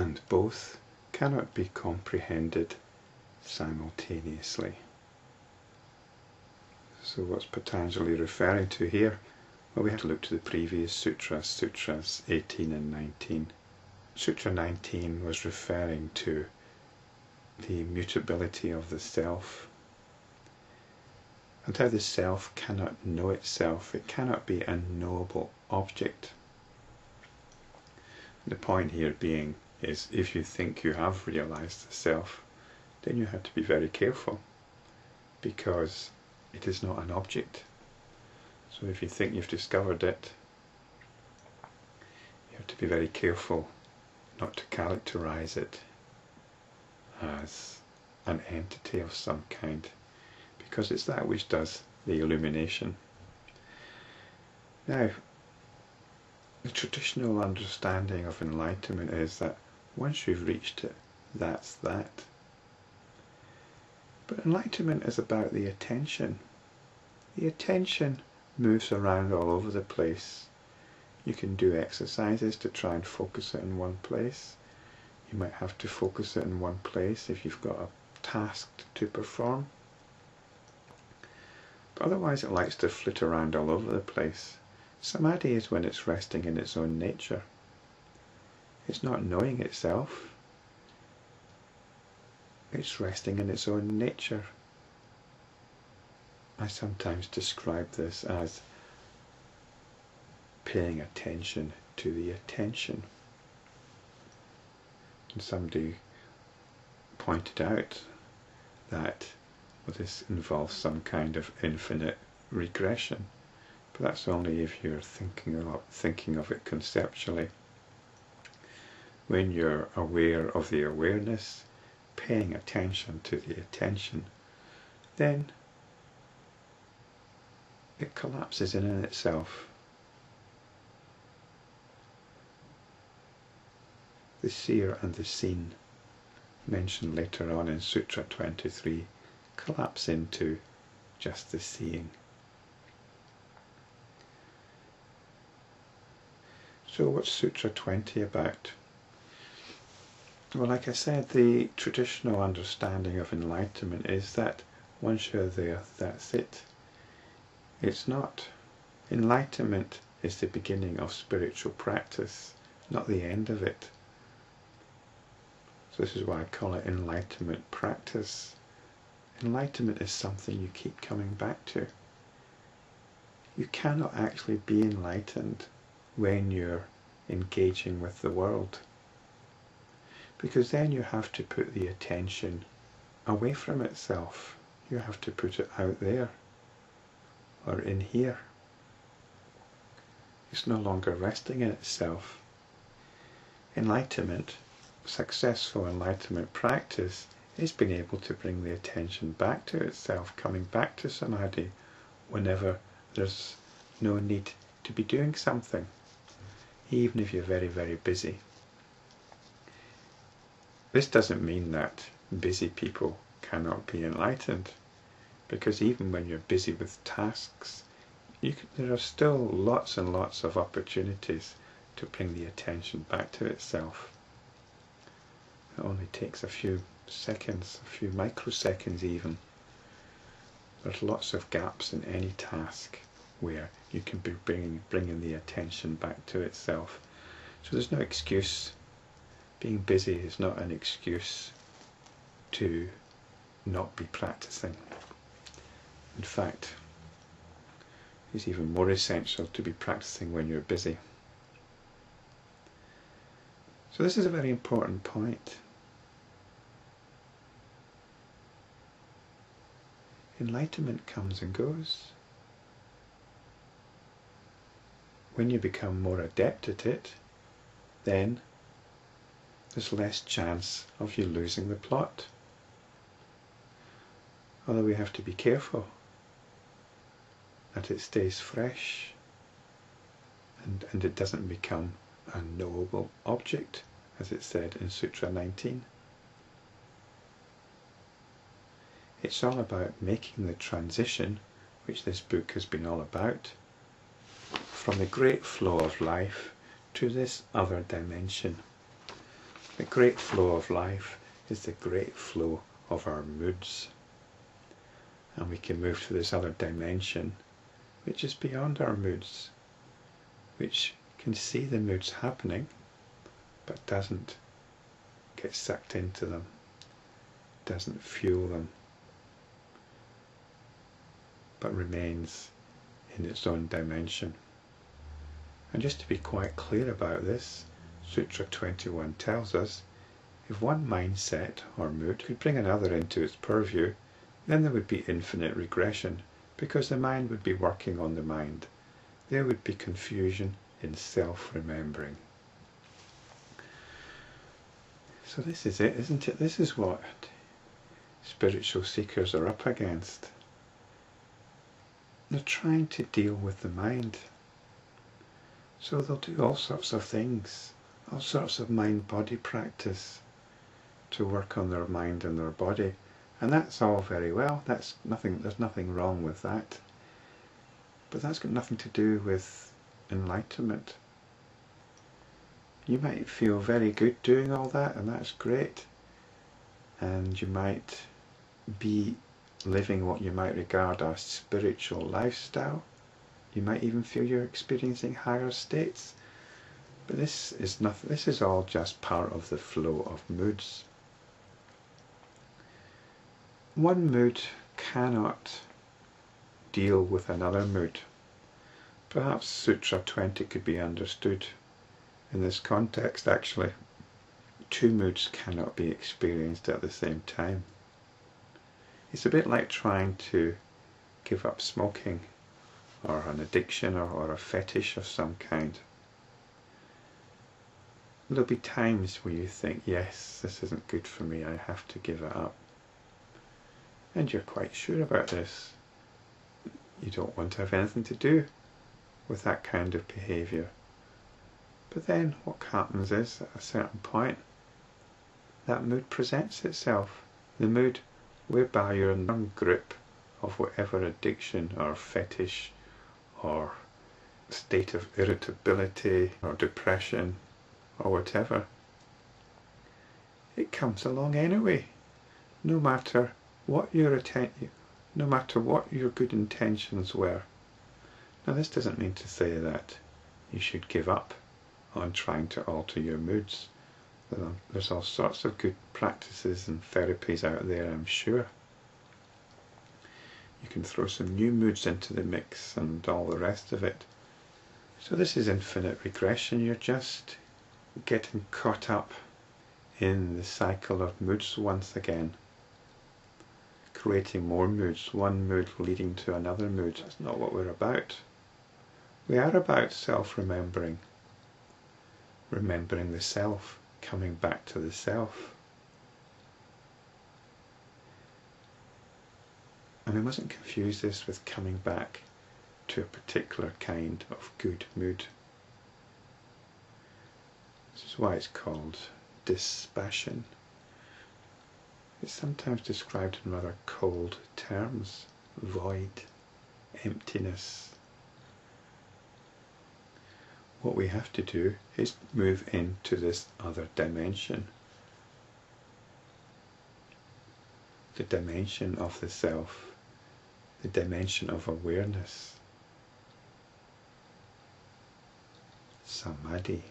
and both cannot be comprehended simultaneously. So what's Patanjali referring to here? Well, we have to look to the previous sutras, sutras 18 and 19. Sutra 19 was referring to the mutability of the self and how the self cannot know itself. It cannot be a knowable object. The point here being is if you think you have realized the self, then you have to be very careful because it is not an object. So if you think you've discovered it, you have to be very careful not to characterize it as an entity of some kind because it's that which does the illumination. Now, the traditional understanding of enlightenment is that once you've reached it, that's that. But enlightenment is about the attention. The attention moves around all over the place. You can do exercises to try and focus it in one place. You might have to focus it in one place if you've got a task to perform. But otherwise it likes to flit around all over the place. Samadhi is when it's resting in its own nature. It's not knowing itself. It's resting in its own nature. I sometimes describe this as paying attention to the attention. And somebody pointed out that well, this involves some kind of infinite regression, but that's only if you're thinking of, thinking of it conceptually. When you're aware of the awareness, paying attention to the attention, then it collapses in, in itself. The seer and the seen, mentioned later on in Sutra 23, collapse into just the seeing. So what's Sutra 20 about? Well, like I said, the traditional understanding of enlightenment is that once you're there, that's it. It's not. Enlightenment is the beginning of spiritual practice, not the end of it. So this is why I call it enlightenment practice. Enlightenment is something you keep coming back to. You cannot actually be enlightened when you're engaging with the world because then you have to put the attention away from itself. You have to put it out there or in here. It's no longer resting in itself. Enlightenment, successful enlightenment practice, is being able to bring the attention back to itself, coming back to samadhi whenever there's no need to be doing something, even if you're very, very busy. This doesn't mean that busy people cannot be enlightened, because even when you're busy with tasks, can, there are still lots and lots of opportunities to bring the attention back to itself. It only takes a few seconds, a few microseconds even. There's lots of gaps in any task where you can be bringing, bringing the attention back to itself. So there's no excuse being busy is not an excuse to not be practicing. In fact, it's even more essential to be practicing when you're busy. So this is a very important point. Enlightenment comes and goes. When you become more adept at it, then there's less chance of you losing the plot. Although we have to be careful that it stays fresh and, and it doesn't become a knowable object, as it said in Sutra 19. It's all about making the transition, which this book has been all about, from the great flow of life to this other dimension The great flow of life is the great flow of our moods. And we can move to this other dimension, which is beyond our moods, which can see the moods happening, but doesn't get sucked into them, doesn't fuel them, but remains in its own dimension. And just to be quite clear about this, Sutra 21 tells us if one mindset or mood could bring another into its purview, then there would be infinite regression because the mind would be working on the mind. There would be confusion in self-remembering. So this is it, isn't it? This is what spiritual seekers are up against. They're trying to deal with the mind. So they'll do all sorts of things, all sorts of mind-body practice to work on their mind and their body. And that's all very well. That's nothing there's nothing wrong with that. But that's got nothing to do with enlightenment. You might feel very good doing all that, and that's great. And you might be living what you might regard as spiritual lifestyle. You might even feel you're experiencing higher states. But this is nothing this is all just part of the flow of moods. One mood cannot deal with another mood. Perhaps Sutra 20 could be understood in this context actually, two moods cannot be experienced at the same time. It's a bit like trying to give up smoking or an addiction or, or a fetish of some kind. There'll be times where you think, yes, this isn't good for me, I have to give it up. And you're quite sure about this. You don't want to have anything to do with that kind of behaviour. But then what happens is, at a certain point, that mood presents itself. The mood whereby you're in some grip of whatever addiction or fetish or state of irritability or depression or whatever. It comes along anyway, no matter what your atten- no matter what your good intentions were. Now this doesn't mean to say that you should give up on trying to alter your moods. There's all sorts of good practices and therapies out there, I'm sure. You can throw some new moods into the mix and all the rest of it. So this is infinite regression. You're just getting caught up in the cycle of moods once again. Creating more moods, one mood leading to another mood. That's not what we're about. We are about self-remembering remembering the self, coming back to the self. And we mustn't confuse this with coming back to a particular kind of good mood. This is why it's called dispassion. It's sometimes described in rather cold terms void, emptiness, what we have to do is move into this other dimension. The dimension of the self, the dimension of awareness, samadhi.